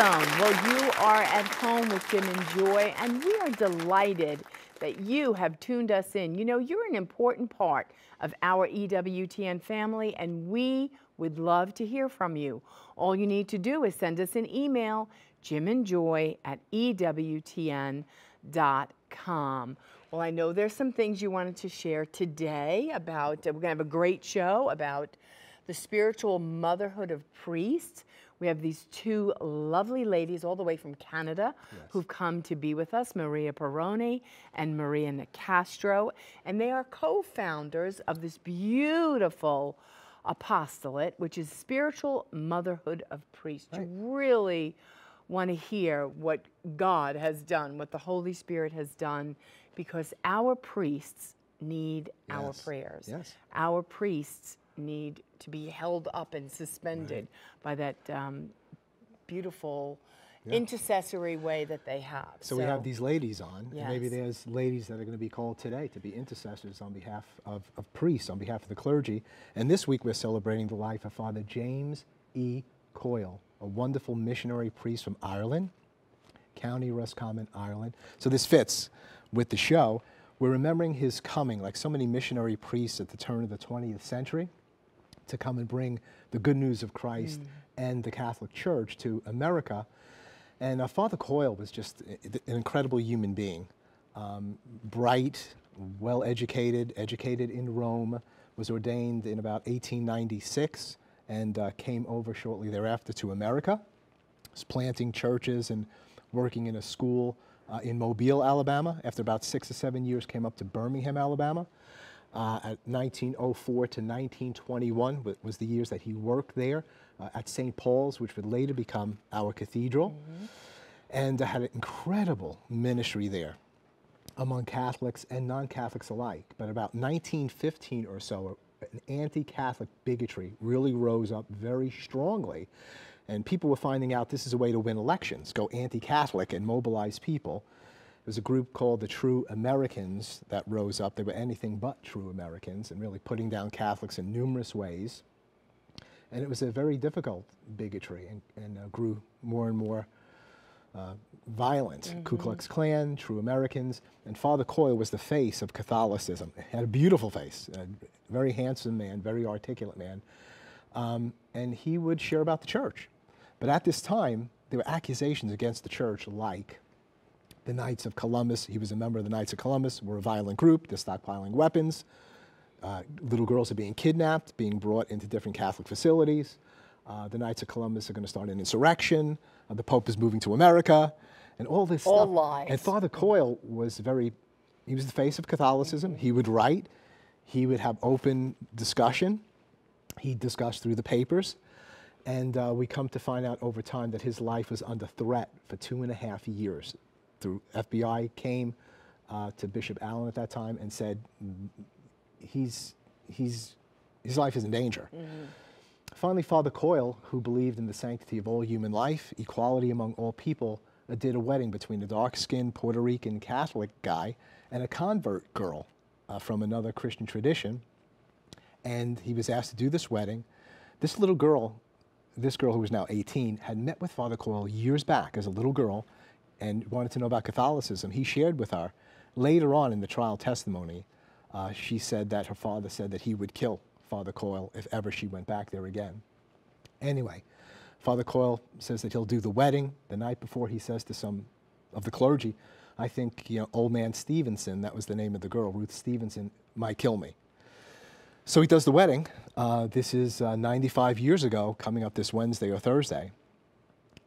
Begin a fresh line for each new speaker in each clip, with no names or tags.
Well, you are at home with Jim and Joy, and we are delighted that you have tuned us in. You know, you're an important part of our EWTN family, and we would love to hear from you. All you need to do is send us an email, jimandjoy at EWTN.com. Well, I know there's some things you wanted to share today about, uh, we're going to have a great show about the spiritual motherhood of priests. We have these two lovely ladies all the way from Canada yes. who've come to be with us, Maria Pirrone and Maria Nicastro, and they are co-founders of this beautiful apostolate, which is spiritual motherhood of priests. Right. You really want to hear what God has done, what the Holy Spirit has done, because our priests need yes. our prayers.
Yes.
Our priests need to be held up and suspended right. by that um, beautiful yeah. intercessory way that they have.
So, so we have these ladies on, yes. maybe there's ladies that are going to be called today to be intercessors on behalf of, of priests, on behalf of the clergy. And this week we're celebrating the life of Father James E. Coyle, a wonderful missionary priest from Ireland, County Roscommon, Ireland. So this fits with the show. We're remembering his coming, like so many missionary priests at the turn of the 20th century to come and bring the good news of Christ mm. and the Catholic Church to America. And uh, Father Coyle was just an incredible human being. Um, bright, well educated, educated in Rome, was ordained in about 1896 and uh, came over shortly thereafter to America. Was planting churches and working in a school uh, in Mobile, Alabama. After about six or seven years, came up to Birmingham, Alabama at 1904 to 1921 was the years that he worked there uh, at St. Paul's, which would later become our cathedral, mm-hmm. and had an incredible ministry there among Catholics and non-Catholics alike. But about 1915 or so, an anti-Catholic bigotry really rose up very strongly. And people were finding out this is a way to win elections, go anti-Catholic and mobilize people was a group called the True Americans that rose up. They were anything but true Americans and really putting down Catholics in numerous ways. And it was a very difficult bigotry and, and uh, grew more and more uh, violent. Mm -hmm. Ku Klux Klan, True Americans, and Father Coyle was the face of Catholicism. He had a beautiful face, a very handsome man, very articulate man. Um, and he would share about the church. But at this time, there were accusations against the church like the Knights of Columbus. He was a member of the Knights of Columbus, were a violent group. They're stockpiling weapons. Uh, little girls are being kidnapped, being brought into different Catholic facilities. Uh, the Knights of Columbus are going to start an insurrection. Uh, the Pope is moving to America, and all this
all
stuff.
lies.
And Father Coyle was very, he was the face of Catholicism. He would write, he would have open discussion. He discussed through the papers. And uh, we come to find out over time that his life was under threat for two and a half years the FBI came uh, to Bishop Allen at that time and said, he's, he's, his life is in danger. Mm -hmm. Finally, Father Coyle, who believed in the sanctity of all human life, equality among all people, uh, did a wedding between a dark-skinned Puerto Rican Catholic guy and a convert girl uh, from another Christian tradition. And he was asked to do this wedding. This little girl, this girl who was now 18, had met with Father Coyle years back as a little girl and wanted to know about Catholicism, he shared with her. Later on in the trial testimony, uh, she said that her father said that he would kill Father Coyle if ever she went back there again. Anyway, Father Coyle says that he'll do the wedding. The night before, he says to some of the clergy, I think, you know, old man Stephenson, that was the name of the girl, Ruth Stephenson, might kill me. So he does the wedding. Uh, this is uh, 95 years ago, coming up this Wednesday or Thursday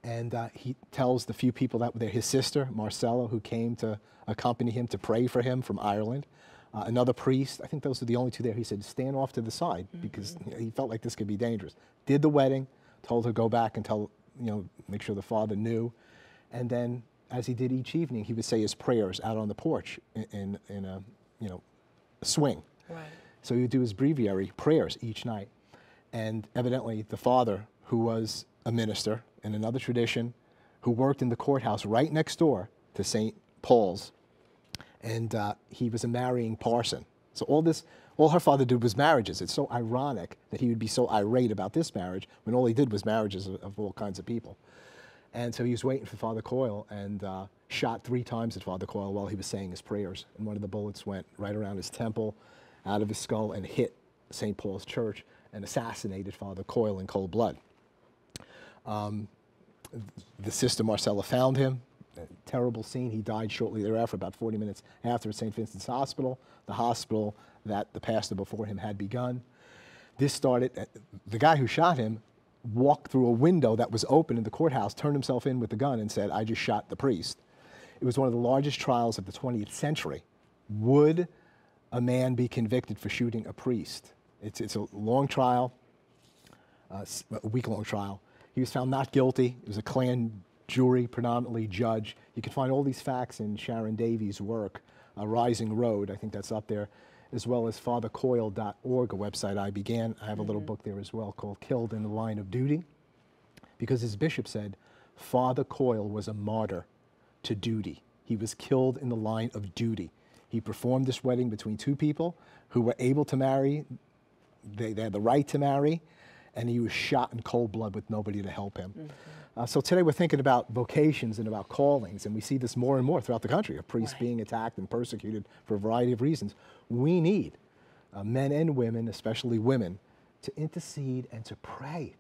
and uh, he tells the few people that were there, his sister, Marcella, who came to accompany him to pray for him from Ireland, uh, another priest, I think those are the only two there, he said, stand off to the side mm -hmm. because he felt like this could be dangerous. Did the wedding, told her go back and tell, you know, make sure the father knew. And then, as he did each evening, he would say his prayers out on the porch in, in, in a, you know, a swing.
Right.
So he would do his breviary prayers each night. And evidently, the father, who was a minister, in another tradition who worked in the courthouse right next door to St. Paul's. And uh, he was a marrying parson. So all this, all her father did was marriages. It's so ironic that he would be so irate about this marriage when all he did was marriages of, of all kinds of people. And so he was waiting for Father Coyle and uh, shot three times at Father Coyle while he was saying his prayers. And one of the bullets went right around his temple, out of his skull, and hit St. Paul's Church and assassinated Father Coyle in cold blood. Um, the sister Marcella found him. terrible scene. He died shortly thereafter, about 40 minutes after at St. Vincent's Hospital, the hospital that the pastor before him had begun. This started, uh, the guy who shot him walked through a window that was open in the courthouse, turned himself in with the gun, and said, I just shot the priest. It was one of the largest trials of the 20th century. Would a man be convicted for shooting a priest? It's, it's a long trial, uh, a week long trial. He was found not guilty. It was a Klan jury, predominantly judge. You can find all these facts in Sharon Davies' work, uh, Rising Road, I think that's up there, as well as fathercoyle.org, a website I began. I have a little mm-hmm. book there as well called Killed in the Line of Duty, because his bishop said, Father Coyle was a martyr to duty. He was killed in the line of duty. He performed this wedding between two people who were able to marry, they, they had the right to marry, and he was shot in cold blood with nobody to help him. Mm -hmm. uh, so today we're thinking about vocations and about callings, and we see this more and more throughout the country, of priests right. being attacked and persecuted for a variety of reasons. We need uh, men and women, especially women, to intercede and to pray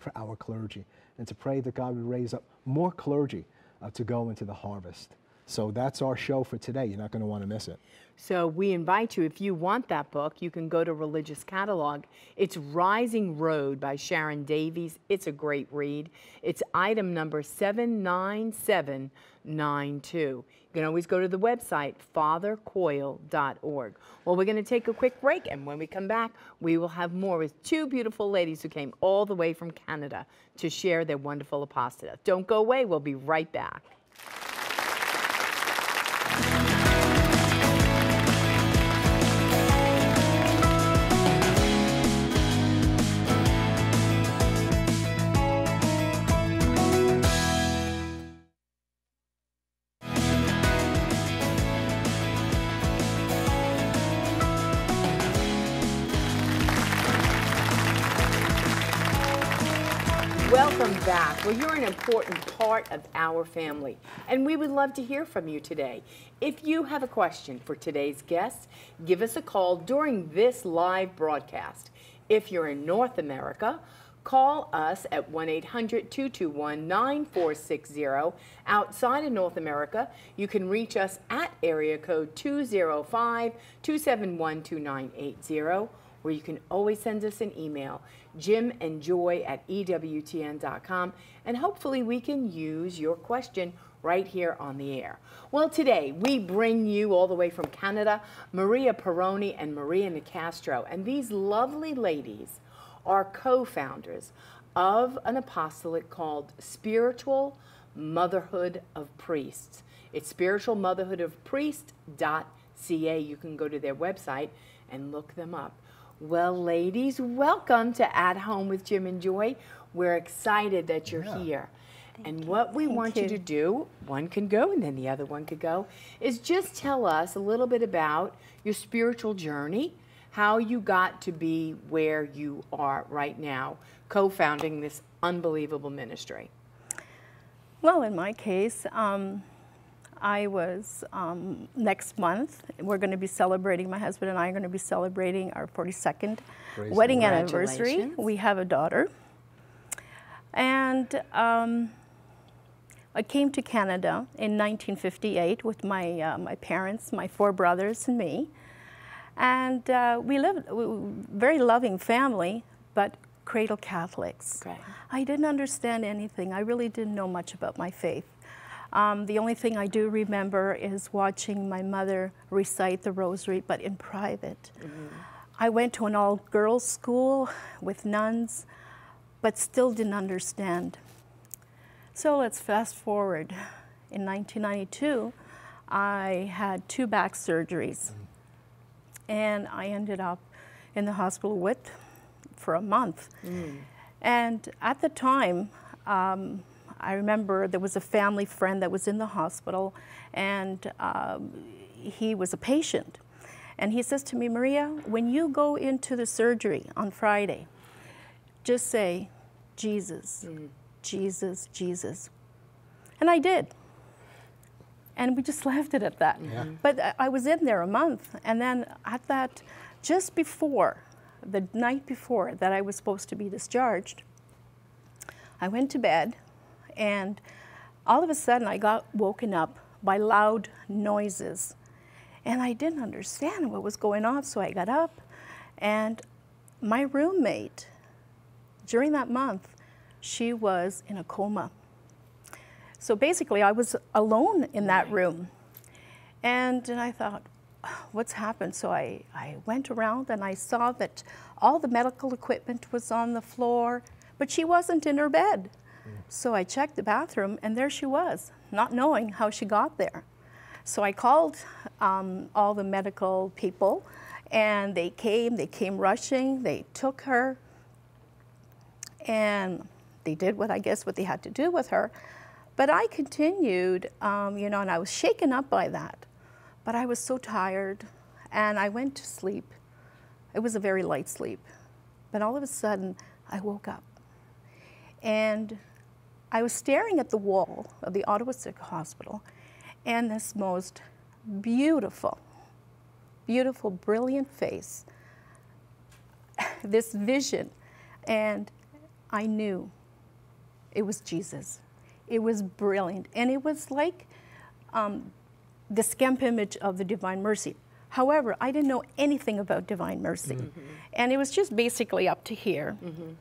for our clergy, and to pray that God would raise up more clergy uh, to go into the harvest. So that's our show for today. You're not going to want to miss it.
So we invite you, if you want that book, you can go to Religious Catalog. It's Rising Road by Sharon Davies. It's a great read. It's item number 79792. You can always go to the website, fathercoyle.org. Well, we're going to take a quick break, and when we come back, we will have more with two beautiful ladies who came all the way from Canada to share their wonderful apostolate. Don't go away. We'll be right back. Part of our family, and we would love to hear from you today. If you have a question for today's guest, give us a call during this live broadcast. If you're in North America, call us at 1-800-221-9460. Outside of North America, you can reach us at area code 205-271-2980 where you can always send us an email, jim and joy at EWTN.com, and hopefully we can use your question right here on the air. Well, today we bring you all the way from Canada, Maria Pirrone and Maria Nicastro, and these lovely ladies are co-founders of an apostolate called Spiritual Motherhood of Priests. It's spiritualmotherhoodofpriest.ca. You can go to their website and look them up. Well, ladies, welcome to At Home with Jim and Joy. We're excited that you're yeah. here. Thank and you. what we Thank want you. you to do, one can go and then the other one could go, is just tell us a little bit about your spiritual journey, how you got to be where you are right now, co founding this unbelievable ministry.
Well, in my case, um, I was, um, next month, we're going to be celebrating, my husband and I are going to be celebrating our 42nd Praise wedding anniversary. We have a daughter. And um, I came to Canada in 1958 with my, uh, my parents, my four brothers, and me. And uh, we lived a very loving family, but cradle Catholics. Okay. I didn't understand anything. I really didn't know much about my faith. Um, the only thing I do remember is watching my mother recite the rosary, but in private. Mm -hmm. I went to an all girls school with nuns, but still didn't understand. So let's fast forward. In 1992, I had two back surgeries, and I ended up in the hospital with for a month. Mm. And at the time, um, I remember there was a family friend that was in the hospital, and um, he was a patient. And he says to me, Maria, when you go into the surgery on Friday, just say, Jesus, mm. Jesus, Jesus. And I did. And we just left it at that.
Yeah.
But I was in there a month. And then at that, just before, the night before that I was supposed to be discharged, I went to bed and all of a sudden I got woken up by loud noises. And I didn't understand what was going on, so I got up and my roommate during that month, she was in a coma. So basically, I was alone in that room. And, and I thought, oh, what's happened? So I, I went around and I saw that all the medical equipment was on the floor, but she wasn't in her bed. So I checked the bathroom and there she was, not knowing how she got there. So I called um, all the medical people and they came, they came rushing, they took her and they did what I guess what they had to do with her. But I continued, um, you know, and I was shaken up by that. But I was so tired and I went to sleep. It was a very light sleep. But all of a sudden, I woke up. And I was staring at the wall of the Ottawa Civic Hospital, and this most beautiful, beautiful, brilliant face, this vision, and I knew it was Jesus. It was brilliant, and it was like um, the Skemp image of the Divine Mercy. However, I didn't know anything about Divine Mercy, mm-hmm. and it was just basically up to here. Mm-hmm.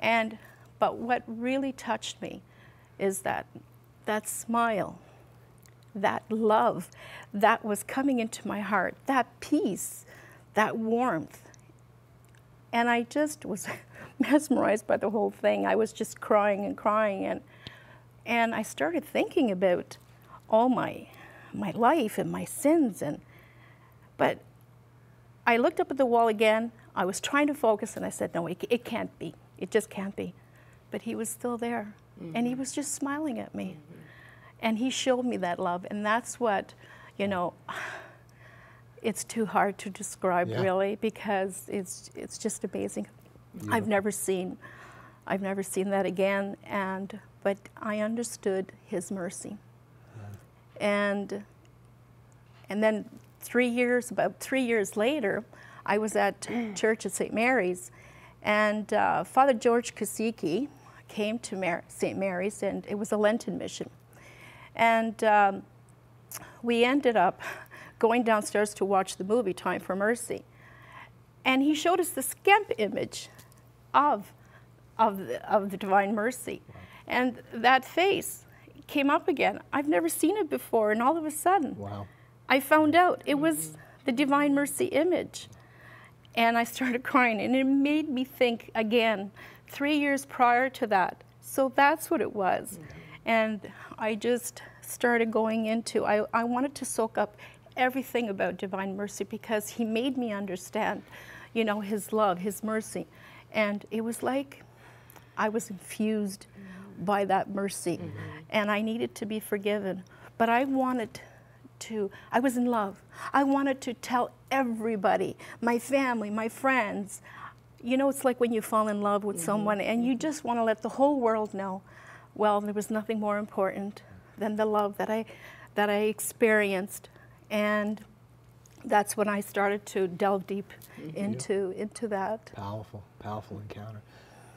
And but what really touched me is that that smile, that love that was coming into my heart, that peace, that warmth. And I just was mesmerized by the whole thing. I was just crying and crying and and I started thinking about all my my life and my sins and but I looked up at the wall again. I was trying to focus and I said, no, it, it can't be. It just can't be. But he was still there. Mm-hmm. And he was just smiling at me. Mm-hmm. And he showed me that love. And that's what, you know, it's too hard to describe yeah. really because it's, it's just amazing. Yeah. I've never seen, I've never seen that again. And, but I understood his mercy. Yeah. And, and then three years, about three years later, I was at church at St. Mary's, and uh, Father George Kosicki, came to Mar St. Mary's, and it was a Lenten mission. And um, we ended up going downstairs to watch the movie Time for Mercy. And he showed us the Skemp image of, of, the, of the Divine Mercy. And that face came up again. I've never seen it before, and all of a sudden,
wow.
I found out it was the Divine Mercy image. And I started crying, and it made me think again three years prior to that. So that's what it was. Mm-hmm. And I just started going into, I, I wanted to soak up everything about Divine Mercy because He made me understand, you know, His love, His mercy. And it was like I was infused mm-hmm. by that mercy mm-hmm. and I needed to be forgiven. But I wanted to, I was in love. I wanted to tell everybody, my family, my friends, you know, it's like when you fall in love with mm-hmm. someone and you just want to let the whole world know. Well, there was nothing more important than the love that I that I experienced, and that's when I started to delve deep mm-hmm. into into that.
Powerful, powerful encounter.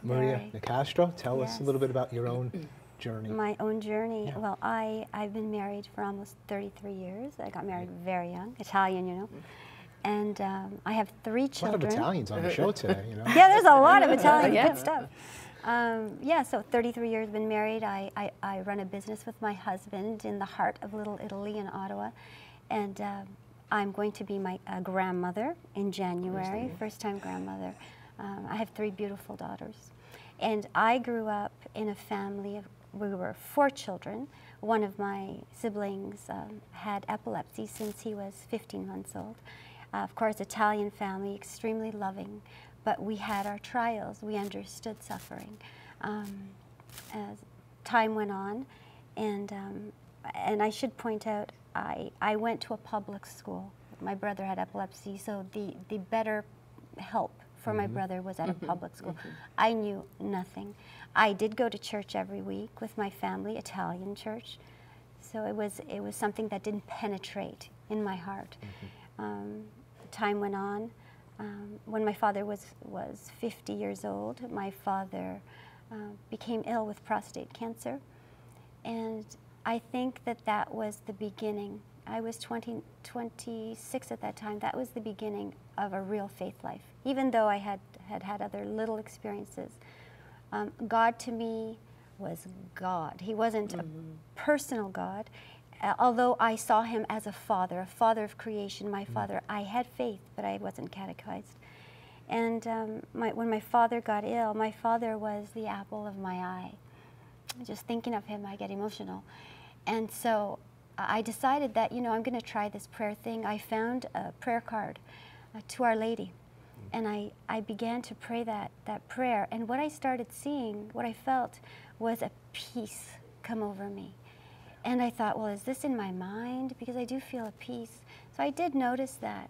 Maria Very. Nicastro, tell yes. us a little bit about your own journey.
My own journey. Yeah. Well, I I've been married for almost 33 years. I got married very young, Italian, you know. Mm-hmm and um, I have three children.
A lot of Italians on the show today, you know.
yeah, there's a lot of Italian yeah. good stuff. Um, yeah, so 33 years been married. I, I, I, run a business with my husband in the heart of Little Italy in Ottawa, and uh, I'm going to be my uh, grandmother in January, first time grandmother. Um, I have three beautiful daughters, and I grew up in a family of we were four children. One of my siblings um, had epilepsy since he was 15 months old. Uh, of course, Italian family, extremely loving, but we had our trials. We understood suffering. Um, as time went on, and um, and I should point out, I I went to a public school. My brother had epilepsy, so the the better help for my brother was at a public school. I knew nothing. I did go to church every week with my family, Italian church. So it was, it was something that didn't penetrate in my heart. Um, time went on. Um, when my father was, was 50 years old, my father uh, became ill with prostate cancer. And I think that that was the beginning. I was 20, 26 at that time. That was the beginning of a real faith life. Even though I had had, had other little experiences, um, God to me was God. He wasn't mm-hmm. a personal God. Although I saw him as a father, a father of creation, my mm-hmm. father, I had faith, but I wasn't catechized. And um, my, when my father got ill, my father was the apple of my eye. Just thinking of him, I get emotional. And so I decided that, you know, I'm going to try this prayer thing. I found a prayer card uh, to Our Lady. And I, I began to pray that, that prayer. And what I started seeing, what I felt, was a peace come over me. And I thought, well, is this in my mind? Because I do feel a peace. So I did notice that.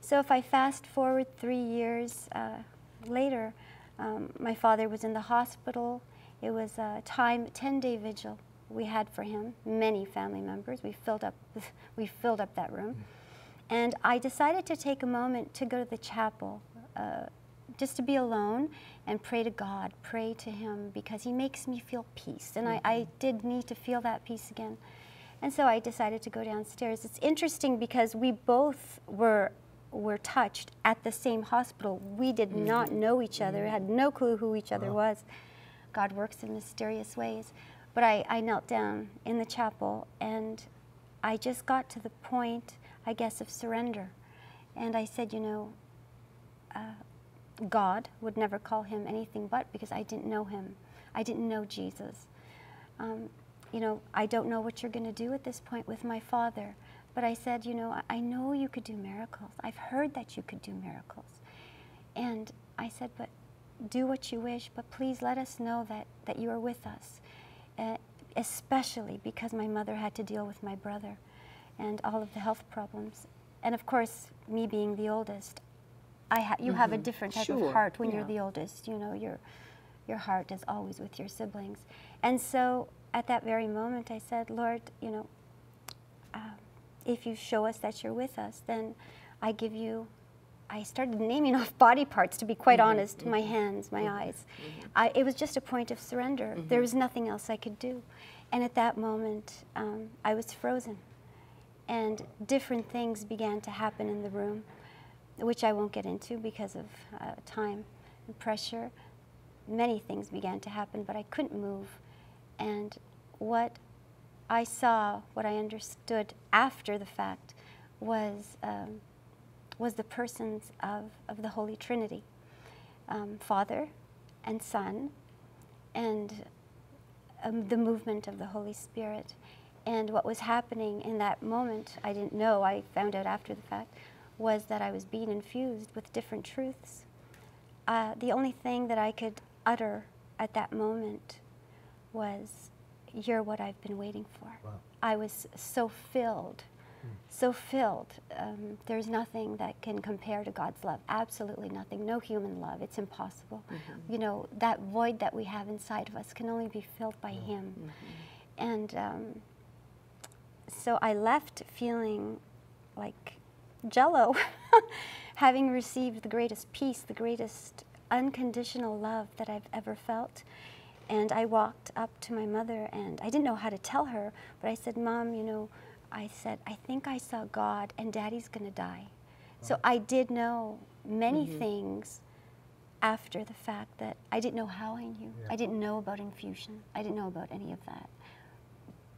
So if I fast forward three years uh, later, um, my father was in the hospital. It was a time, 10-day vigil we had for him, many family members. We filled up, we filled up that room. And I decided to take a moment to go to the chapel, uh, just to be alone and pray to God, pray to Him, because He makes me feel peace. And mm -hmm. I, I mm-hmm. did need to feel that peace again. And so I decided to go downstairs. It's interesting because we both were were touched at the same hospital. We did mm -hmm. not know each other, mm -hmm. had no clue who each other wow. was. God works in mysterious ways. But I, I knelt down in the chapel and I just got to the point, I guess, of surrender. And I said, you know, uh, God would never call him anything but because I didn't know him. I didn't know Jesus. Um, you know, I don't know what you're going to do at this point with my father. But I said, you know, I know you could do miracles. I've heard that you could do miracles. And I said, but do what you wish, but please let us know that, that you are with us. Uh, especially because my mother had to deal with my brother and all of the health problems. And of course, me being the oldest, I ha you mm -hmm. have a mm-hmm. different type sure. of heart when yeah. you're the oldest. You know, your, your heart is always with your siblings. And so at that very moment, I said, Lord, you know, uh, if you show us that you're with us, then I give you, I started naming off body parts, to be quite mm -hmm, honest, my hands, my mm -hmm, eyes. I, it was just a point of surrender. Mm-hmm. There was nothing else I could do. And at that moment, um, I was frozen. And different things began to happen in the room, which I won't get into because of uh, time and pressure. Many things began to happen, but I couldn't move. And what I saw, what I understood after the fact, was, um, was the persons of, of the Holy Trinity um, Father and Son, and um, the movement of the Holy Spirit. And what was happening in that moment, I didn't know, I found out after the fact, was that I was being infused with different truths. Uh, the only thing that I could utter at that moment was you're what I've been waiting for. Wow. I was so filled, mm. so filled. Um, there's nothing that can compare to God's love. Absolutely nothing. No human love. It's impossible. Mm -hmm. You know, that void that we have inside of us can only be filled by mm -hmm. Him. -hmm. And um, so I left feeling like jello, having received the greatest peace, the greatest unconditional love that I've ever felt. And I walked up to my mother and I didn't know how to tell her, but I said, Mom, you know, I said, I think I saw God and Daddy's going to die. So I did know many mm -hmm. things after the fact that I didn't know how I knew. Yeah. I didn't know about infusion. I didn't know about any of that.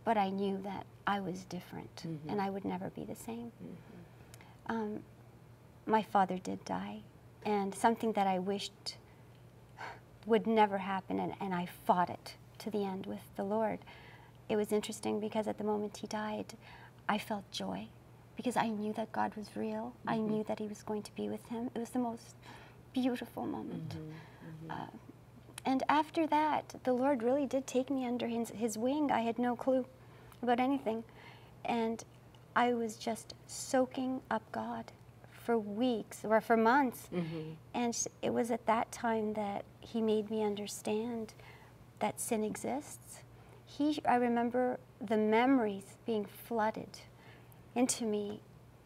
But I knew that I was different mm -hmm. and I would never be the same. Mm -hmm. Um, my father did die, and something that I wished would never happen, and, and I fought it to the end with the Lord. It was interesting because at the moment he died, I felt joy because I knew that God was real. Mm -hmm. I mm-hmm. knew that he was going to be with him. It was the most beautiful moment. Mm -hmm. uh, and after that, the Lord really did take me under his, his wing. I had no clue about anything. And I was just soaking up God for weeks or for months. Mm-hmm. And it was at that time that he made me understand that sin exists. He, I remember the memories being flooded into me,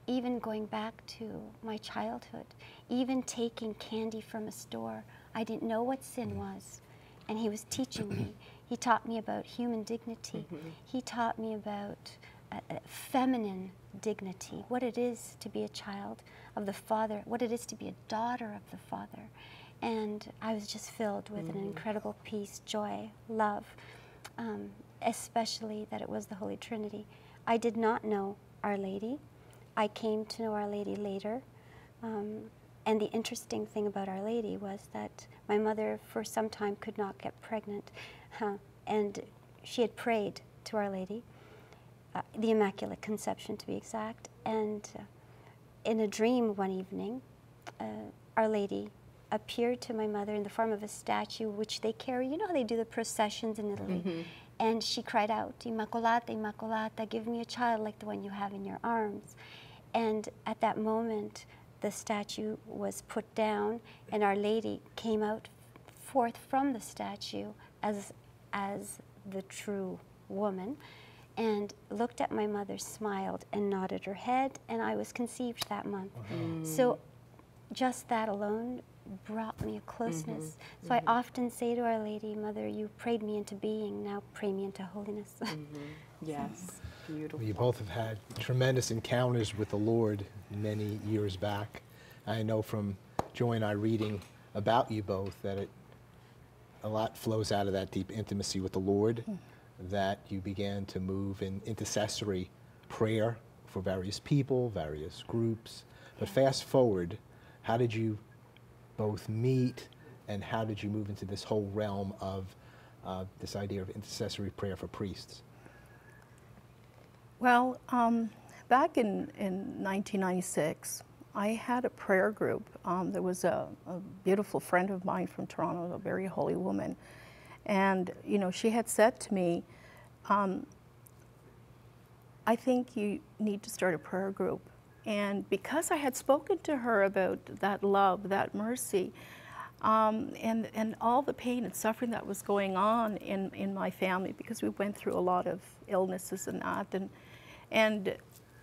even going back to my childhood, even taking candy from a store. I didn't know what sin was, and he was teaching me. He taught me about human dignity. Mm-hmm. He taught me about feminine dignity, what it is to be a child of the Father, what it is to be a daughter of the Father. And I was just filled with mm-hmm. an incredible peace, joy, love, um, especially that it was the Holy Trinity. I did not know Our Lady. I came to know Our Lady later. Um, and the interesting thing about Our Lady was that my mother, for some time, could not get pregnant. Huh. And she had prayed to Our Lady, uh, the Immaculate Conception to be exact. And uh, in a dream one evening, uh, Our Lady appeared to my mother in the form of a statue, which they carry. You know how they do the processions in Italy? Mm-hmm. And she cried out, Immacolata, Immacolata, give me a child like the one you have in your arms. And at that moment, the statue was put down, and Our Lady came out forth from the statue as, as the true woman and looked at my mother, smiled, and nodded her head, and I was conceived that month. Mm. So just that alone brought me a closeness. Mm-hmm. So mm-hmm. I often say to Our Lady, Mother, you prayed me into being, now pray me into holiness.
Mm-hmm. Yes, beautiful.
Well, you both have had tremendous encounters with the Lord many years back. I know from Joy and I reading about you both that it a lot flows out of that deep intimacy with the Lord, mm. That you began to move in intercessory prayer for various people, various groups. But fast forward, how did you both meet, and how did you move into this whole realm of uh, this idea of intercessory prayer for priests?
Well, um, back in, in 1996, I had a prayer group. Um, there was a, a, beautiful friend of mine from Toronto, a very holy woman, and you know she had said to me, um, "I think you need to start a prayer group." And because I had spoken to her about that love, that mercy, um, and, and all the pain and suffering that was going on in, in my family, because we went through a lot of illnesses and that. And, and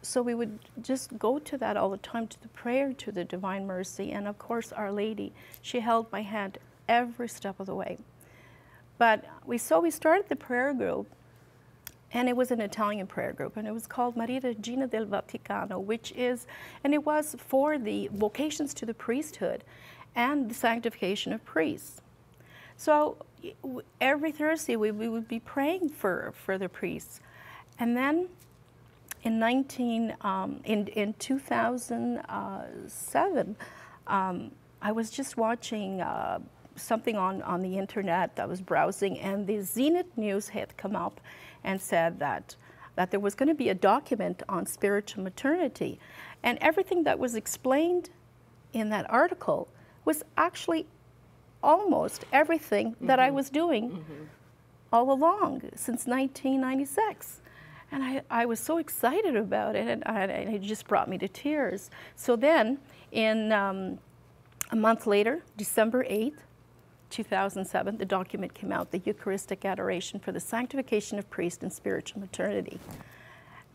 so we would just go to that all the time, to the prayer, to the Divine Mercy. And of course, Our Lady, she held my hand every step of the way. But we, so we started the prayer group, and it was an Italian prayer group, and it was called Maria Regina del Vaticano, which is, and it was for the vocations to the priesthood and the sanctification of priests. So every Thursday we, we would be praying for, for the priests. And then in 19, um, in, in 2007, um, I was just watching uh, something on, on the internet that was browsing, and the Zenit News had come up and said that, that there was going to be a document on spiritual maternity. And everything that was explained in that article was actually almost everything that I mm-hmm. was doing mm-hmm. all along since 1996. And I, I was so excited about it, and, I, and it just brought me to tears. So then, in um, a month later, December 8th, 2007, the document came out, the Eucharistic Adoration for the Sanctification of Priest and Spiritual Maternity.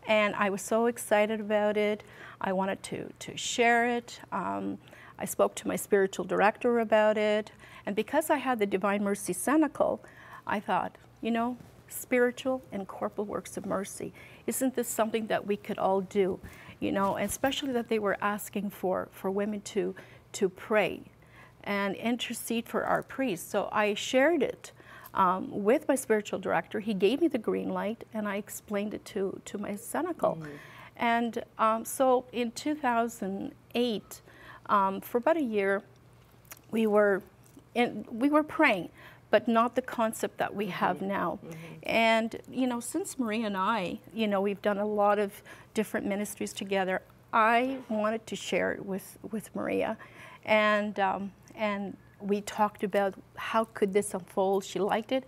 And I was so excited about it. I wanted to, to share it. Um, I spoke to my spiritual director about it. And because I had the Divine Mercy Cenacle, I thought, you know, spiritual and corporal works of mercy. Isn't this something that we could all do? You know, especially that they were asking for, for women to, to pray and intercede for our priests. So I shared it um, with my spiritual director. He gave me the green light, and I explained it to, to my cenacle. Mm-hmm. And um, so in 2008, um, for about a year, we were in, we were praying, but not the concept that we have mm-hmm. now. Mm-hmm. And you know, since Maria and I, you know, we've done a lot of different ministries together. I wanted to share it with with Maria, and um, and we talked about how could this unfold. She liked it,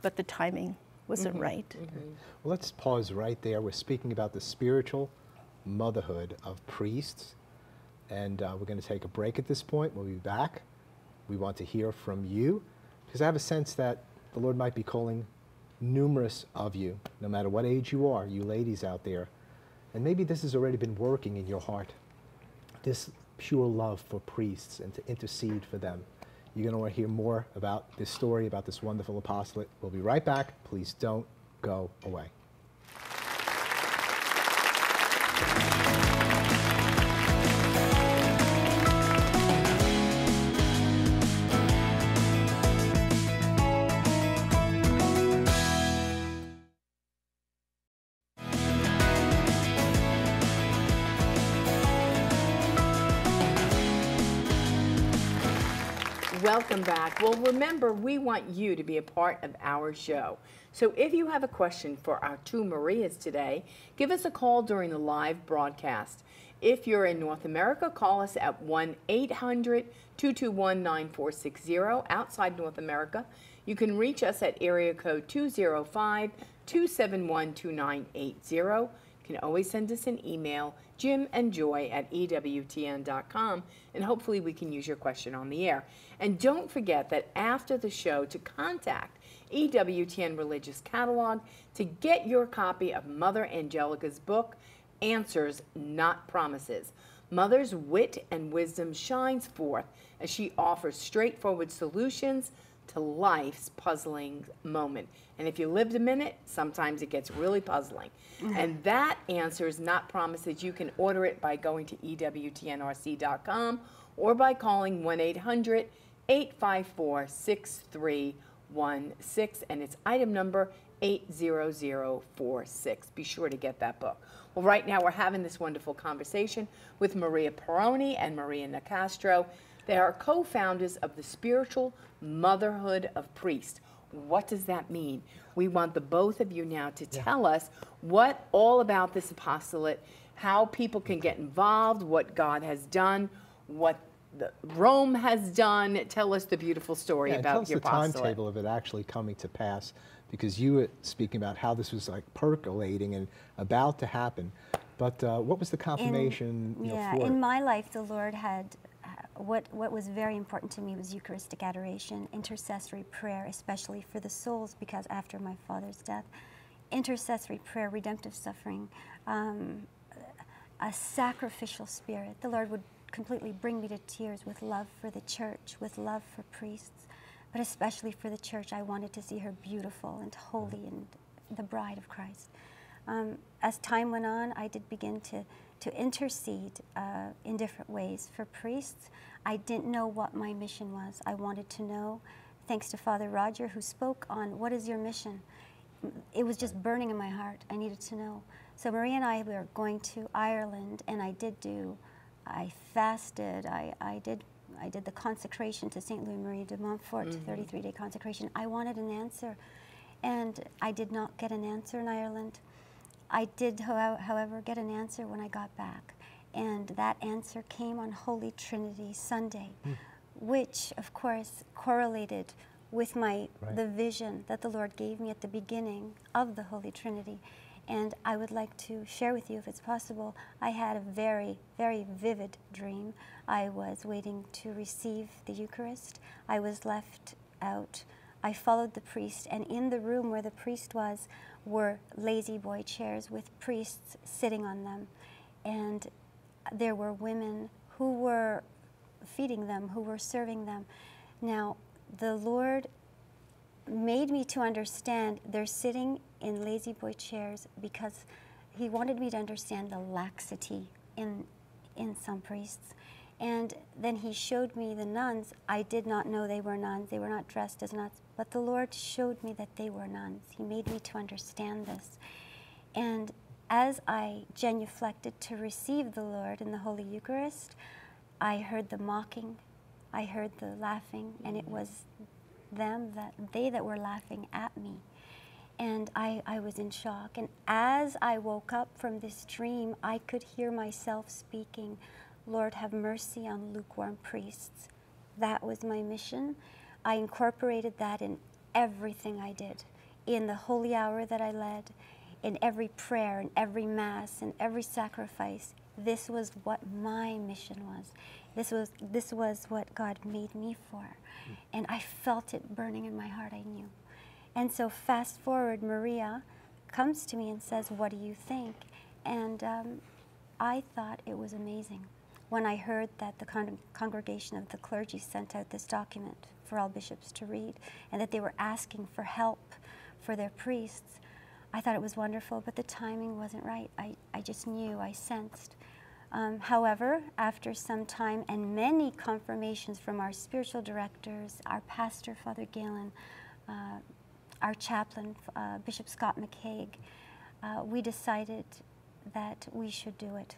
but the timing wasn't mm-hmm. right. Mm-hmm.
Well, let's pause right there. We're speaking about the spiritual motherhood of priests, And uh, we're going to take a break at this point. We'll be back. We want to hear from you because I have a sense that the Lord might be calling numerous of you, no matter what age you are, you ladies out there. And maybe this has already been working in your heart. This pure love for priests and to intercede for them. You're going to want to hear more about this story, about this wonderful apostolate. We'll be right back. Please don't go away.
Welcome back. Well, remember, we want you to be a part of our show. So if you have a question for our two Marias today, give us a call during the live broadcast. If you're in North America, call us at 1 800 221 9460. Outside North America, you can reach us at area code 205 271 2980. You can always send us an email, jim and joy at EWTN.com, and hopefully we can use your question on the air. And don't forget that after the show to contact EWTN Religious Catalog to get your copy of Mother Angelica's book, Answers, Not Promises. Mother's wit and wisdom shines forth as she offers straightforward solutions to life's puzzling moment. And if you lived a minute, sometimes it gets really puzzling. Mm-hmm. And that answer is not promises. You can order it by going to EWTNRC.com or by calling 1 800 854 6316, and it's item number 80046. Be sure to get that book. Well, right now we're having this wonderful conversation with Maria Pirrone and Maria Nicastro. They are co founders of the Spiritual Motherhood of Priests. What does that mean? We want the both of you now to tell us what all about this apostolate, how people can get involved, what God has done, what the, Rome has done. Tell us the beautiful story
yeah,
about
tell us
your
the timetable of it actually coming to pass, because you were speaking about how this was like percolating and about to happen. But uh, what was the confirmation?
In, yeah,
know,
in my life, the Lord had what what was very important to me was Eucharistic adoration, intercessory prayer, especially for the souls, because after my father's death, intercessory prayer, redemptive suffering. Um, a sacrificial spirit. The Lord would completely bring me to tears with love for the church, with love for priests, but especially for the church. I wanted to see her beautiful and holy and the bride of Christ. Um, as time went on, I did begin to, to intercede uh, in different ways for priests. I didn't know what my mission was. I wanted to know, thanks to Father Roger, who spoke on what is your mission. It was just burning in my heart. I needed to know. So Maria and I were going to Ireland, and I did do I fasted. I, I did I did the consecration to Saint Louis Marie de Montfort, mm-hmm. 33 day consecration. I wanted an answer, and I did not get an answer in Ireland. I did, however, get an answer when I got back, and that answer came on Holy Trinity Sunday, mm. which, of course, correlated with my right. the vision that the Lord gave me at the beginning of the Holy Trinity. And I would like to share with you, if it's possible, I had a very, very vivid dream. I was waiting to receive the Eucharist. I was left out. I followed the priest, and in the room where the priest was were La-Z-Boy chairs with priests sitting on them. And there were women who were feeding them, who were serving them. Now, the Lord made me to understand they're sitting in La-Z-Boy chairs because he wanted me to understand the laxity in, in some priests. And then he showed me the nuns. I did not know they were nuns. They were not dressed as nuns. But the Lord showed me that they were nuns. He made me to understand this. And as I genuflected to receive the Lord in the Holy Eucharist, I heard the mocking, I heard the laughing, and it was them that they that were laughing at me and I, I was in shock and as i woke up from this dream i could hear myself speaking lord have mercy on lukewarm priests that was my mission i incorporated that in everything i did in the holy hour that i led in every prayer in every mass in every sacrifice this was what my mission was. This was, this was what God made me for. Mm. And I felt it burning in my heart, I knew. And so, fast forward, Maria comes to me and says, What do you think? And um, I thought it was amazing when I heard that the con congregation of the clergy sent out this document for all bishops to read and that they were asking for help for their priests. I thought it was wonderful, but the timing wasn't right. I, I just knew, I sensed. Um, however, after some time and many confirmations from our spiritual directors, our pastor, Father Galen, uh, our chaplain, uh, Bishop Scott McCaig, uh, we decided that we should do it.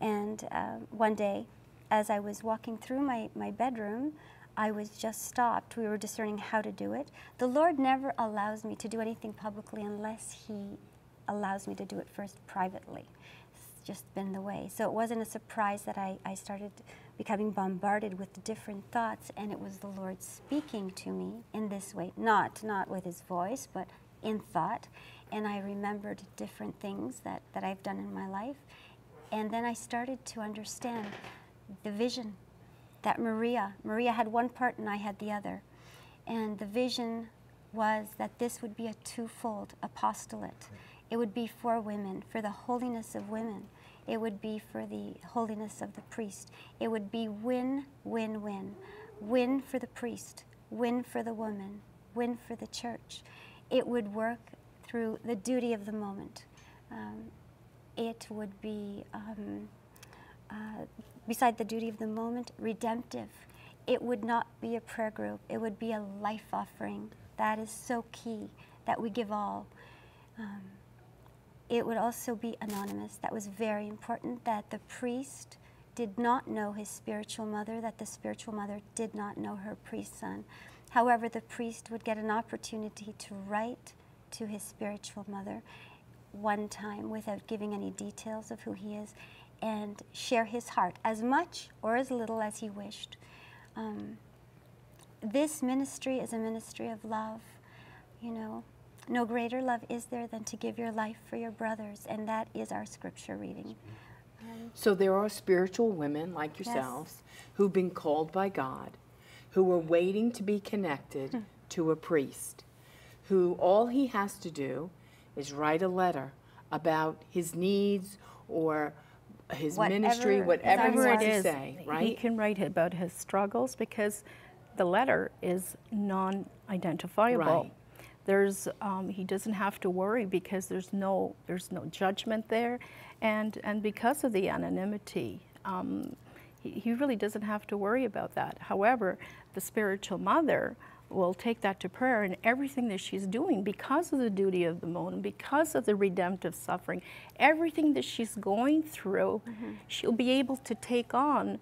And uh, one day, as I was walking through my, my bedroom, I was just stopped. We were discerning how to do it. The Lord never allows me to do anything publicly unless He allows me to do it first privately. It's just been the way. So it wasn't a surprise that I, I started becoming bombarded with different thoughts, and it was the Lord speaking to me in this way, not not with His voice, but in thought. And I remembered different things that, that I've done in my life. And then I started to understand the vision that Maria, Maria had one part and I had the other. And the vision was that this would be a twofold apostolate. It would be for women, for the holiness of women, it would be for the holiness of the priest. It would be win, win, win. Win for the priest, win for the woman, win for the church. It would work through the duty of the moment. Um, it would be, um, uh, beside the duty of the moment, redemptive. It would not be a prayer group, it would be a life offering. That is so key that we give all. Um, it would also be anonymous. That was very important that the priest did not know his spiritual mother, that the spiritual mother did not know her priest son. However, the priest would get an opportunity to write to his spiritual mother one time without giving any details of who he is and share his heart as much or as little as he wished. Um, this ministry is a ministry of love, you know, no greater love is there than to give your life for your brothers, and that is our scripture reading.
Um, so there are spiritual women like yourselves yes. who've been called by God, who are waiting to be connected hmm. to a priest, who all he has to do is write a letter about his needs or his whatever, ministry, whatever, it is, say, right?
He can write about his struggles because the letter is non-identifiable. Right. There's, um, he doesn't have to worry because there's no, there's no judgment there. And, and because of the anonymity, um, he, he really doesn't have to worry about that. However, the spiritual mother will take that to prayer and everything that she's doing because of the duty of the moment, because of the redemptive suffering, everything that she's going through, mm -hmm. she'll be able to take on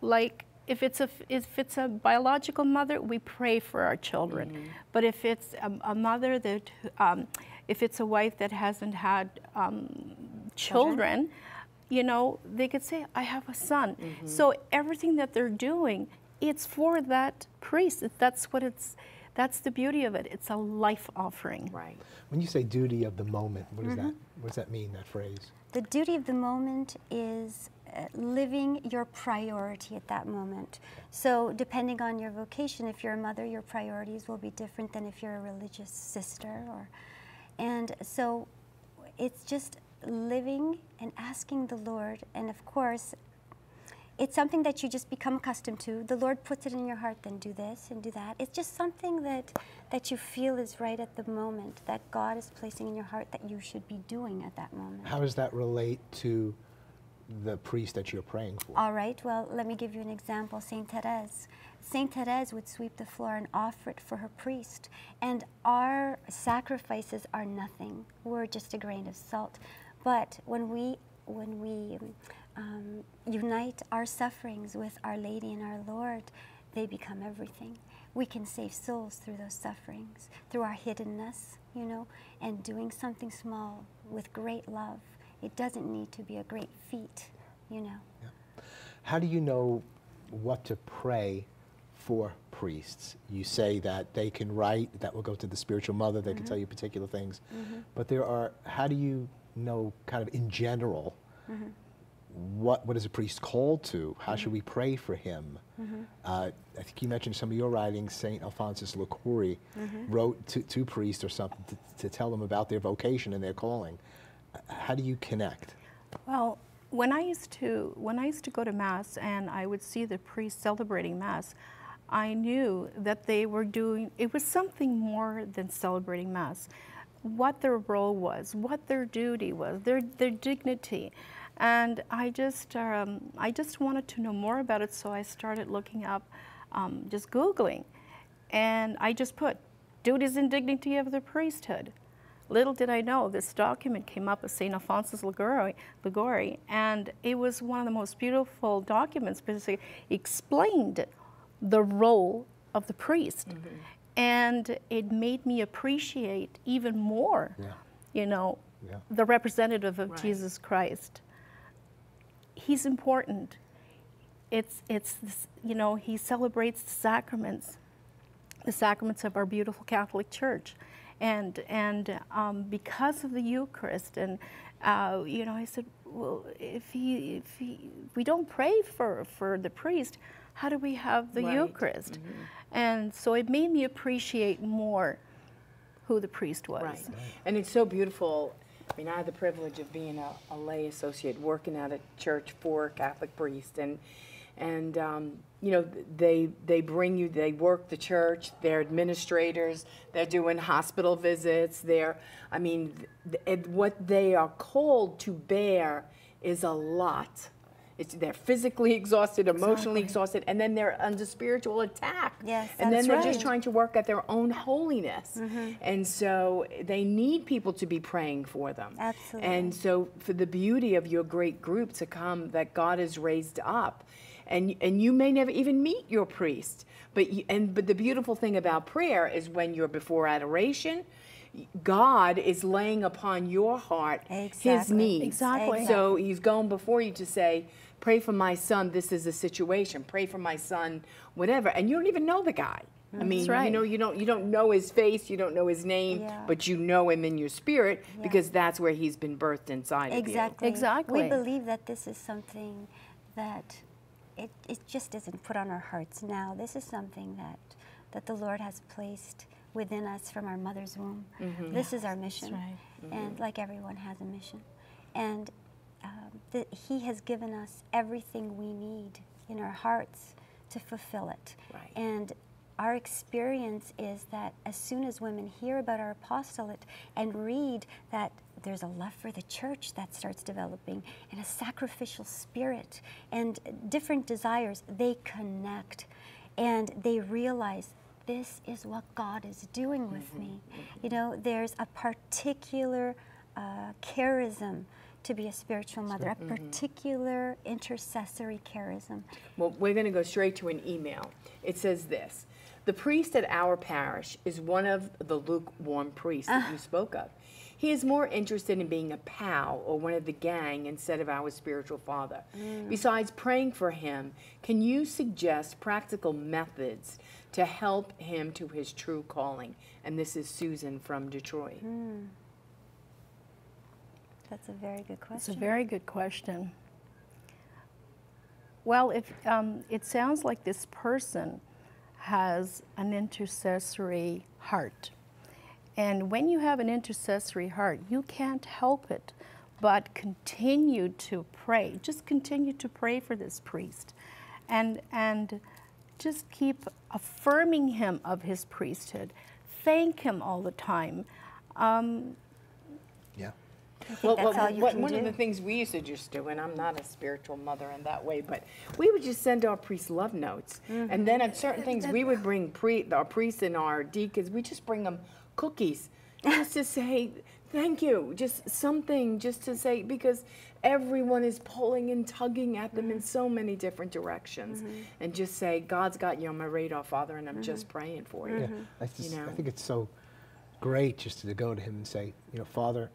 like if it's a if it's a biological mother, we pray for our children. Mm -hmm. But if it's a, a mother that, um, if it's a wife that hasn't had um, children, children, you know, they could say, "I have a son." Mm -hmm. So everything that they're doing, it's for that priest. That's what it's. That's the beauty of it. It's a life offering.
Right.
When you say duty of the moment, what does mm -hmm. that what does that mean? That phrase.
The duty of the moment is living your priority at that moment. So, depending on your vocation, if you're a mother, your priorities will be different than if you're a religious sister. Or, and so, it's just living and asking the Lord, and of course, it's something that you just become accustomed to. The Lord puts it in your heart, then do this and do that. It's just something that that you feel is right at the moment, that God is placing in your heart that you should be doing at that moment.
How does that relate to the priest that you're praying for.
All right, well, let me give you an example. St. Therese. St. Therese would sweep the floor and offer it for her priest. And our sacrifices are nothing. We're just a grain of salt. But when we, when we um, unite our sufferings with Our Lady and our Lord, they become everything. We can save souls through those sufferings, through our hiddenness, you know, and doing something small with great love it doesn't need to be a great feat, you know. Yeah.
How do you know what to pray for priests? You say that they can write, that will go to the spiritual mother, they mm -hmm. can mm-hmm. tell you particular things. Mm -hmm. But there are, how do you know, kind of in general, mm -hmm. What, what is a priest called to? How mm-hmm. should we pray for him? Mm-hmm. Uh, I think you mentioned some of your writings, St. Alphonsus Liguori mm-hmm. wrote to, to priests or something to, to tell them about their vocation and their calling. How do you connect?
Well, when I used to when I used to go to mass and I would see the priests celebrating mass, I knew that they were doing it was something more than celebrating mass. What their role was, what their duty was, their their dignity. And I just, um, I just wanted to know more about it, so I started looking up, um, just Googling. And I just put, duties and dignity of the priesthood. Little did I know, this document came up with St. Alphonsus Liguori, and it was one of the most beautiful documents because it explained the role of the priest. Mm -hmm. And it made me appreciate even more, yeah. you know, yeah. the representative of right. Jesus Christ he's important. It's, it's you know, he celebrates the sacraments, the sacraments of our beautiful Catholic Church. And, and um, because of the Eucharist, and, uh, you know, I said, well, if, he, if he, we don't pray for, for the priest, how do we have the right. Eucharist? Mm -hmm. And so it made me appreciate more who the priest was.
Right. And it's so beautiful I mean, I had the privilege of being a, a lay associate working at a church for a Catholic priest, and and um, you know they they bring you, they work the church, they're administrators, they're doing hospital visits, they're I mean, th- what they are called to bear is a lot. It's, they're physically exhausted, emotionally exactly. exhausted, and then they're under spiritual attack.
Yes,
and then they're
right.
just trying to work at their own holiness. Mm-hmm. And so they need people to be praying for them.
Absolutely.
And so for the beauty of your great group to come that God has raised up, and and you may never even meet your priest, but you, and but the beautiful thing about prayer is when you're before adoration God is laying upon your heart
exactly.
his needs.
Exactly.
So he's going before you to say, pray for my son, this is a situation. Pray for my son, whatever. And you don't even know the guy. I mean, right. you know, you don't you don't know his face, you don't know his name, yeah. but you know him in your spirit yeah. because that's where he's been birthed inside
exactly.
of
you. Exactly. Exactly.
We believe that this is something that it, it just isn't put on our hearts now. This is something that that the Lord has placed within us from our mother's womb. Mm-hmm. This is our mission. Right. Mm-hmm. And like everyone has a mission. And um, the, He has given us everything we need in our hearts to fulfill it. Right. And our experience is that as soon as women hear about our apostolate and read that there's a love for the church that starts developing and a sacrificial spirit and different desires, they connect and they realize this is what God is doing with mm -hmm. me. You know, there's a particular uh, charism to be a spiritual mother, a mm-hmm. particular intercessory charism.
Well, we're going to go straight to an email. It says this The priest at our parish is one of the lukewarm priests that uh. you spoke of. He is more interested in being a pal or one of the gang instead of our spiritual father. Mm. Besides praying for him, can you suggest practical methods to help him to his true calling. And this is Susan from Detroit. Mm.
That's a very good question.
It's a very good question. Well, if um, it sounds like this person has an intercessory heart. And when you have an intercessory heart, you can't help it but continue to pray. Just continue to pray for this priest. And, and just keep affirming him of his priesthood. Thank him all the time. Um,
yeah.
Well, well what, one do. of the things we used to just do, and I'm not a spiritual mother in that way, but we would just send our priests love notes, mm-hmm. and then at certain things we would bring pre- our priests and our deacons. We just bring them cookies just to say thank you, just something, just to say because everyone is pulling and tugging at them mm-hmm. in so many different directions. Mm-hmm. And just say, God's got you on my radar, Father, and I'm mm-hmm. just praying for you.
Yeah, I, just, you know? I think it's so great just to go to Him and say, you know, Father,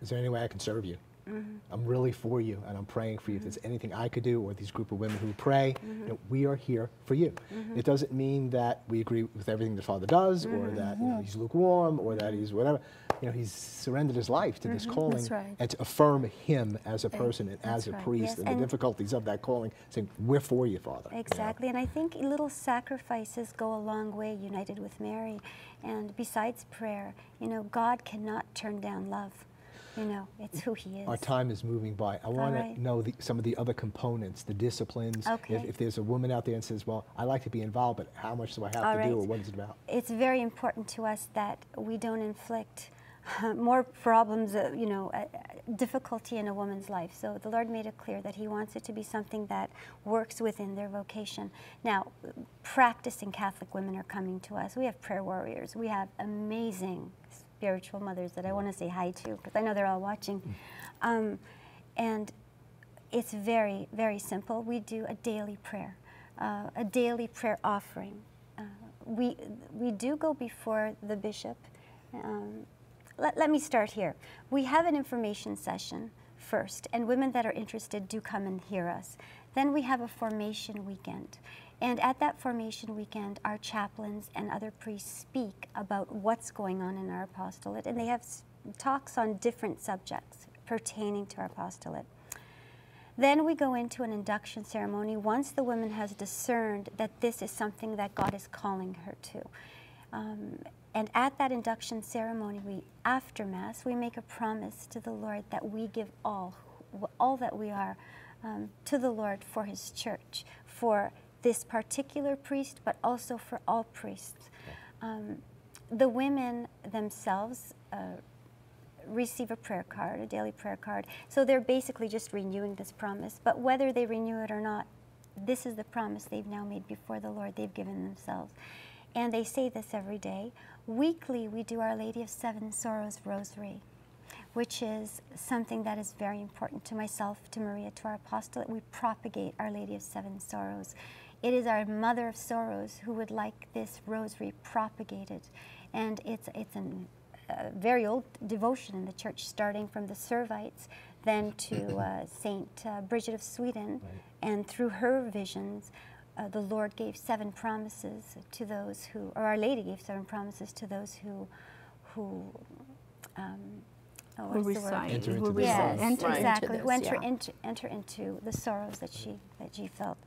is there any way I can serve you? Mm-hmm. I'm really for you, and I'm praying for you. Mm-hmm. If there's anything I could do, or these group of women who pray, mm-hmm. you know, we are here for you. Mm-hmm. It doesn't mean that we agree with everything the Father does, or mm-hmm. that you know, he's lukewarm, or that he's whatever. You know, he's surrendered his life to this mm-hmm. calling,
right.
and to affirm him as a person and as a
right.
priest,
yes.
and,
and,
the difficulties of that calling, saying, "We're for you, Father."
Exactly,
you know?
and I think little sacrifices go a long way, united with Mary. And besides prayer, you know, God cannot turn down love. You know, it's who he is.
Our time is moving by. I want right. to know the, some of the other components, the disciplines.
Okay.
If, if, there's a woman out there and says, well, I like to be involved, but how much do I have
All
to
right.
do or what is it about?
It's very important to us that we don't inflict more problems, uh, you know, uh, difficulty in a woman's life. So the Lord made it clear that He wants it to be something that works within their vocation. Now, practicing Catholic women are coming to us. We have prayer warriors. We have amazing spiritual mothers that I want to say hi to because I know they're all watching. Mm. Um, and it's very, very simple. We do a daily prayer, uh, a daily prayer offering. Uh, we, we do go before the bishop. Um, let, let me start here. We have an information session first, and women that are interested do come and hear us. Then we have a formation weekend. And at that formation weekend, our chaplains and other priests speak about what's going on in our apostolate, and they have talks on different subjects pertaining to our apostolate. Then we go into an induction ceremony once the woman has discerned that this is something that God is calling her to. Um, and at that induction ceremony, we, after Mass, we make a promise to the Lord that we give all, all that we are, um, to the Lord for His church, for this particular priest, but also for all priests. Um, the women themselves uh, receive a prayer card, a daily prayer card. So they're basically just renewing this promise. But whether they renew it or not, this is the promise they've now made before the Lord they've given themselves. And they say this every day. Weekly, we do Our Lady of Seven Sorrows Rosary which is something that is very important to myself, to Maria, to our apostolate. We propagate Our Lady of Seven Sorrows. It is our Mother of Sorrows who would like this rosary propagated. And it's, it's a uh, very old devotion in the church, starting from the Servites, then to uh, Saint uh, Bridget of Sweden. Right. And through her visions, uh, the Lord gave seven promises to those who, or Our Lady gave seven promises to those who, who um,
oh, who recite,
enter into
who
yes,
enter
exactly,
into
who enter,
yeah.
into, enter into the sorrows that she, that she felt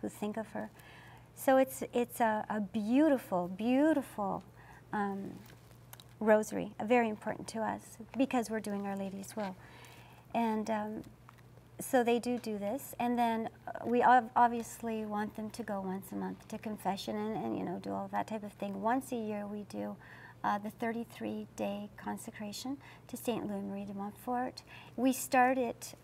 who think of her. So it's, it's a, a beautiful, beautiful um, rosary, very important to us because we're doing Our Lady's will. And um, so they do do this, and then uh, we obviously want them to go once a month to confession and, and you know do all that type of thing. Once a year we do uh, the 33-day consecration to Saint Louis Marie de Montfort. We start it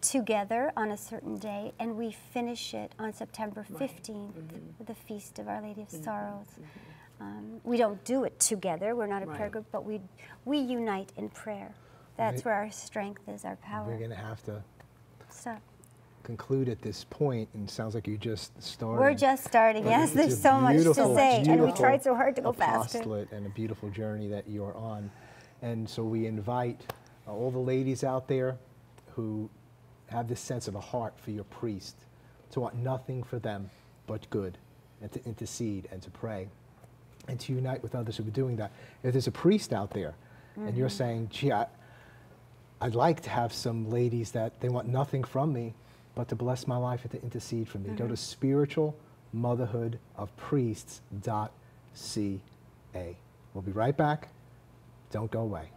together on a certain day, and we finish it on September 15th, right. mm -hmm. the feast of Our Lady of mm -hmm. Sorrows. Mm -hmm. um, we don't do it together. We're not a right. prayer group, but we we unite in prayer. That's right. where our strength is, our power.
We're going to have to
stop.
Conclude at this point, and sounds like you just started.
We're just starting. But yes, there's so much to say, and we tried so hard to go faster.
and a beautiful journey that you're on, and so we invite all the ladies out there who have this sense of a heart for your priest, to want nothing for them but good, and to intercede and to pray, and to unite with others who are doing that. If there's a priest out there, mm -hmm. and you're mm-hmm. saying, gee, I, I'd like to have some ladies that they want nothing from me but to bless my life and to intercede for me. Mm -hmm. Go to mm-hmm. spiritualmotherhoodofpriests.ca. We'll be right back. Don't go away.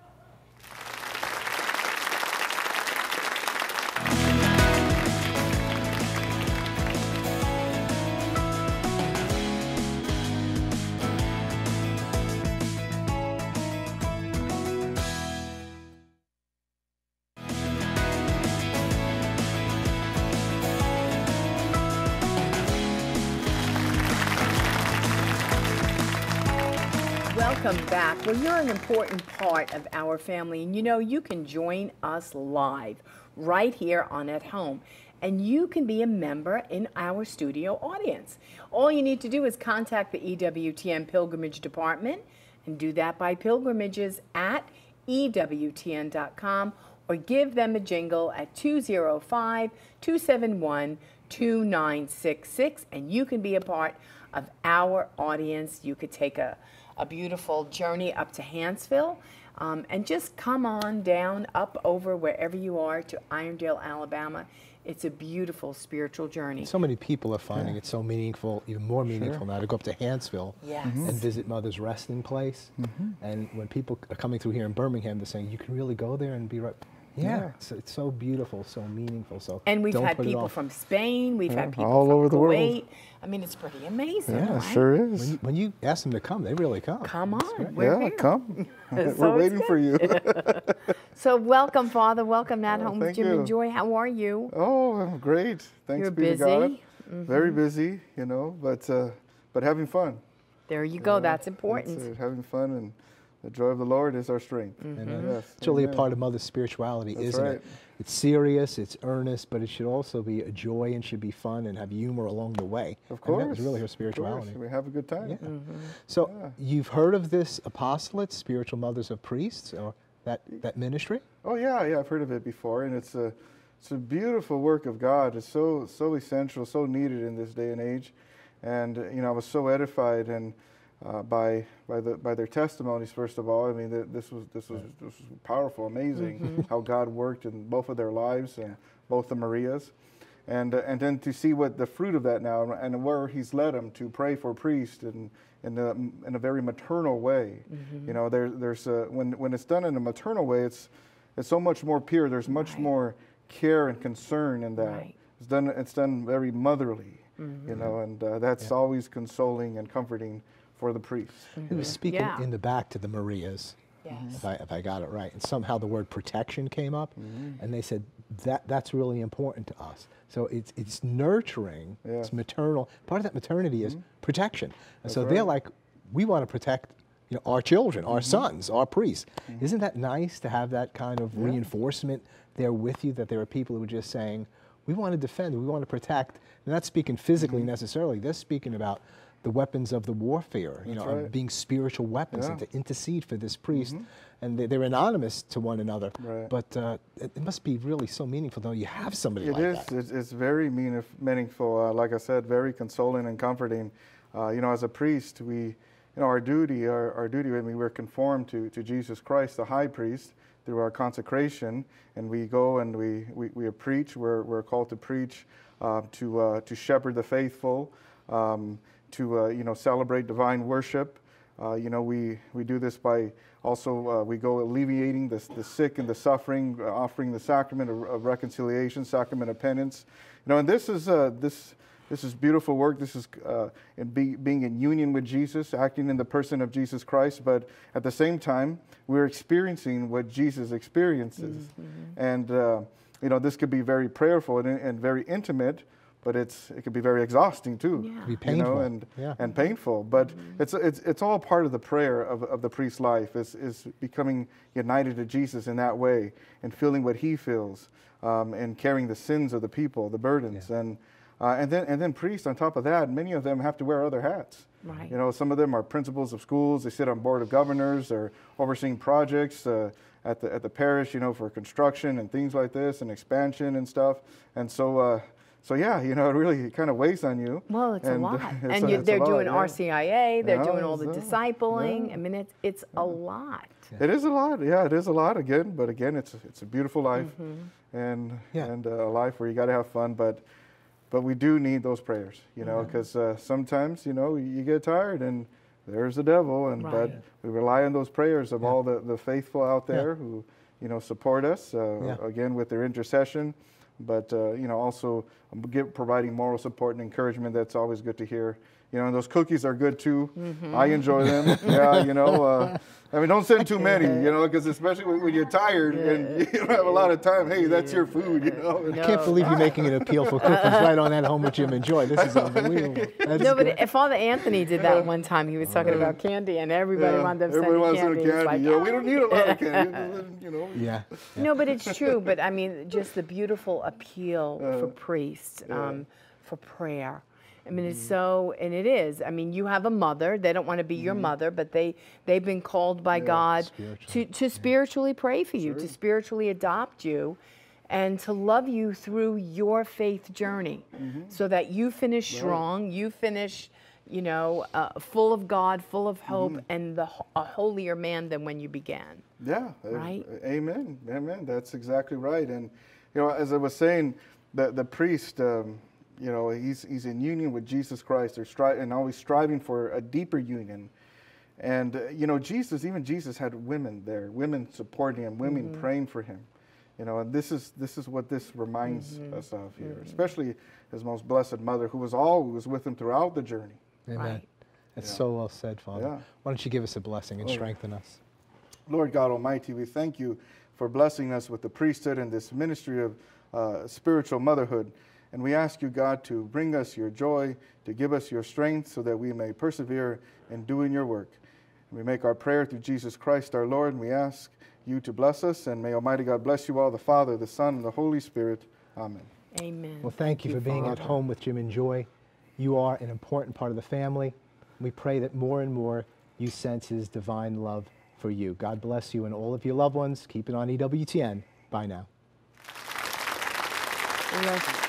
Well, you're an important part of our family, and you know, you can join us live right here on At Home, and you can be a member in our studio audience. All you need to do is contact the EWTN Pilgrimage Department and do that by pilgrimages at EWTN.com or give them a jingle at 205 271 2966 and you can be a part of our audience. You could take a, a beautiful journey up to Hanceville um, and just come on down, up over wherever you are to Irondale, Alabama. It's a beautiful spiritual journey.
So many people are finding it so meaningful, even more meaningful now to go up to Hanceville
Yes.
and visit Mother's resting place. And when people are coming through here in Birmingham, they're saying, you can really go there and be right. Yeah,
Yeah.
It's, it's so beautiful, so meaningful. So
And we've
don't
had
put
people from Spain. We've had people
all
from
over the world.
Kuwait. I mean, it's pretty amazing.
Yeah,
right?
sure
When
is.
you, when you ask them to come, they really come.
Come on.
great.
We're
yeah,
here.
come.
So
We're waiting for you.
So welcome, Father. Welcome, Nat
Oh,
Home
thank
Jim
you.
and Joy. How are you?
oh, I'm great. Thanks
You're
be to God.
busy. Mm-hmm.
Very busy, you know, but uh, but having fun.
There you go. That's
That's
important.
it. Having fun and the joy of the Lord is our strength.
Mm-hmm.
Uh,
Yes.
It's really a part of Mother's spirituality,
That's
isn't
right.
it? It's serious, it's earnest, but it should also be a joy and should be fun and have humor along the way.
Of
And
course.
that was really her spirituality.
We have a good time.
Yeah.
Mm-hmm.
So
Yeah.
you've heard of this apostolate, spiritual mothers of priests, or that, that ministry?
Oh yeah, yeah, I've heard of it before, and it's a it's a beautiful work of God. It's so so essential, so needed in this day and age, and you know I was so edified and uh, by by the by their testimonies. First of all, I mean th- this was this was this was powerful, amazing how God worked in both of their lives and both the Marias. And, uh, and then to see what the fruit of that now and where he's led them to pray for priests and in a, in a very maternal way. You know, there, there's a, when, when it's done in a maternal way, it's, it's so much more pure. There's much
Right.
more care and concern in that.
Right.
It's done, it's done very motherly, you know, and uh, that's always consoling and comforting for the priests.
He was speaking
Yeah.
in the back to the Marias,
Yes.
if, I, if I got it right. And somehow the word protection came up,
Mm-hmm.
and they said that that's really important to us. So it's, it's nurturing,
Yeah.
it's maternal. Part of that maternity is protection. And so
That's
they're like, we want to protect you know, our children, our
Mm-hmm.
sons, our priests. Isn't that nice to have that kind of reinforcement there with you, that there are people who are just saying, we want to defend, we want to protect. They're not speaking physically
Mm-hmm.
necessarily, they're speaking about the weapons of the warfare, you
That's
know,
right.
being spiritual weapons and to intercede for this priest. And they, they're anonymous to one another.
Right.
But uh, it, it must be really so meaningful, though, you have somebody
It
like
is.
that.
It's, it's very meanif- meaningful. Uh, like I said, very consoling and comforting. Uh, you know, as a priest, we, you know, our duty, our, our duty, I mean, we're conformed to, to Jesus Christ, the high priest, through our consecration, and we go and we, we, we preach. We're, we're called to preach, uh, to, uh, to shepherd the faithful, um, to, uh, you know, celebrate divine worship. Uh, you know, we, we do this by also, uh, we go alleviating the, the sick and the suffering, uh, offering the sacrament of, of reconciliation, sacrament of penance. You know, and this is, uh, this, this is beautiful work. This is uh, in be, being in union with Jesus, acting in the person of Jesus Christ, but at the same time, we're experiencing what Jesus experiences. And, uh, you know, this could be very prayerful and, and very intimate, but it's, it could be very exhausting too.
Yeah.
Be
You
painful.
know, and,
Yeah.
and painful. But it's, it's, it's all part of the prayer of, of the priest's life, is, is becoming united to Jesus in that way and feeling what he feels um, and carrying the sins of the people, the burdens. And, uh, and, then, and then priests, on top of that, many of them have to wear other hats.
Right.
You know, some of them are principals of schools. They sit on board of governors. They're overseeing projects uh, at the at the parish. You know, for construction and things like this, and expansion and stuff. And so, uh, so yeah, you know, it really kind of weighs on you.
Well, it's
And,
a lot.
it's
and
a-
you,
a
they're
lot,
doing
yeah.
RCIA, they're
Yeah,
doing all the
it's,
discipling.
yeah.
I mean, it's, it's a lot.
It is a lot, yeah. It is a lot again, but again, it's it's a beautiful life, and
Yeah.
and uh, a life where you got to have fun. But but we do need those prayers, you know, because uh, sometimes you know you get tired and there's the devil, and
Right.
but we rely on those prayers of all the the faithful out
Yeah.
there who you know support us uh,
Yeah.
again with their intercession, but uh, you know also give, providing moral support and encouragement. That's always good to hear. You know, and those cookies are good too. I enjoy them. yeah, you know. Uh, I mean, don't send too many, you know, because especially when, when you're tired and you don't have a lot of time. Hey, that's your food, you know.
I can't believe you're making an appeal for cookies right on that home with Jim and Joy. This is unbelievable. That's
No, but
great.
if Father Anthony did that one time. He was talking about candy, and everybody
Yeah,
wound up
everybody
sending
wants
candy. It's
candy.
like,
you know, we don't
"Ah."
need a lot of candy, you know.
yeah.
No, but it's true. But I mean, just the beautiful appeal for priests, um, for prayer. I mean, it's mm-hmm. so, and it is. I mean, you have a mother. They don't want to be your mm-hmm. mother, but they they've been called by God to
Spiritually,
to spiritually pray for you, to spiritually adopt you, and to love you through your faith journey, mm-hmm. so that you finish strong. You finish, you know, uh, full of God, full of hope, and the a holier man than when you began.
Yeah. a-
Right?
Amen. Amen. That's exactly right. And you know, as I was saying, the the priest, um, you know, he's he's in union with Jesus Christ. They're stri- and always striving for a deeper union. And uh, you know, Jesus, even Jesus had women there, women supporting him, women
Mm-hmm.
praying for him. You know, and this is this is what this reminds
Mm-hmm.
us of here, especially his most blessed mother, who was always with him throughout the journey.
Amen.
Right.
That's so well said, Father.
Yeah.
Why don't you give us a blessing and
Oh.
strengthen us?
Lord God Almighty, we thank you for blessing us with the priesthood and this ministry of uh, spiritual motherhood. And we ask you, God, to bring us your joy, to give us your strength so that we may persevere in doing your work. And we make our prayer through Jesus Christ our Lord, and we ask you to bless us. And may Almighty God bless you all, the Father, the Son, and the Holy Spirit. Amen.
Amen.
Well, thank you for being at home with Jim and Joy. You are an important part of the family. We pray that more and more you sense his divine love for you. God bless you and all of your loved ones. Keep it on E EWTN. Bye now.
Let's